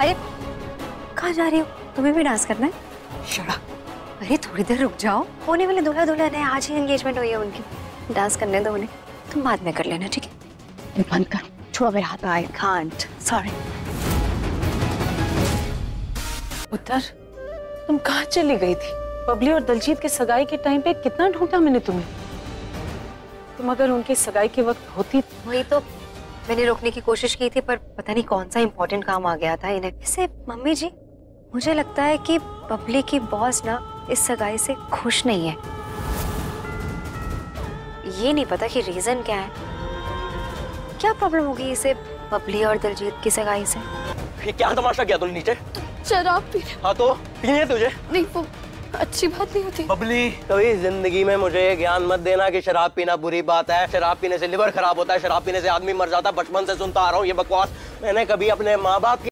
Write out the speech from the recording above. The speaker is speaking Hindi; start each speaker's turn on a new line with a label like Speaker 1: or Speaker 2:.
Speaker 1: अरे कहाँ जा रही हो? तुम्हें भी डांस करना है? शड़ा अरे थोड़ी देर रुक जाओ। होने वाले दूल्हा दुल्हन है आज ही एंगेजमेंट हुई है उनकी। डांस करने दो उन्हें। तुम बाद में कर लेना ठीक है? बंद कर। छोड़ो मेरा हाथ। आई कांट सॉरी
Speaker 2: उत्तर तुम कहाँ चली गई थी? बबली और दलजीत के सगाई के टाइम पे कितना ढूंढा मैंने तुम्हें? तुम अगर उनकी सगाई के वक्त होती
Speaker 1: वही तो मैंने रोकने की कोशिश की थी पर पता नहीं कौन सा इम्पोर्टेंट काम आ गया था इन्हें। वैसे मम्मी जी मुझे लगता है कि बबली की बॉस ना इस सगाई से खुश नहीं है। ये नहीं पता कि रीजन क्या है। क्या प्रॉब्लम होगी इसे बबली और दिलजीत की सगाई से?
Speaker 3: ये क्या तमाशा किया तूने नीचे?
Speaker 4: शराब पी
Speaker 3: हाँ तो पीने तुझे?
Speaker 4: नहीं वो अच्छी बात नहीं होती।
Speaker 3: बबली, कभी ज़िंदगी में मुझे ये ज्ञान मत देना कि शराब पीना बुरी बात है। शराब पीने से लिवर खराब होता है, शराब पीने से आदमी मर जाता है, बचपन से सुनता आ रहा हूँ, ये बकवास। मैंने कभी अपने माँ बाप की